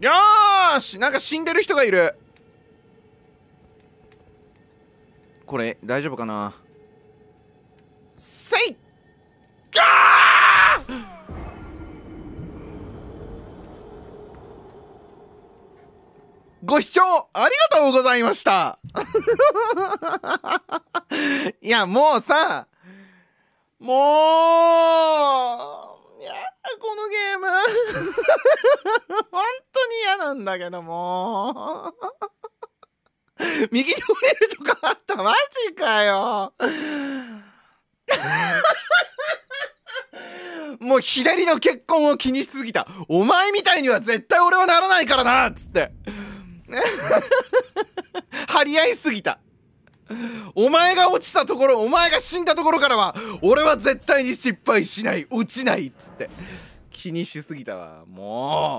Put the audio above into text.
よーしなんか死んでる人がいる。これ大丈夫かな？せいあご視聴ありがとうございました。いやもうさもういやこのゲーム本当に嫌なんだけども。右に降りるとかあったマジかよ。もう左の結婚を気にしすぎた。お前みたいには絶対俺はならないからなっつって。張り合いすぎた。お前が落ちたところお前が死んだところからは俺は絶対に失敗しない落ちないっつって。気にしすぎたわもう。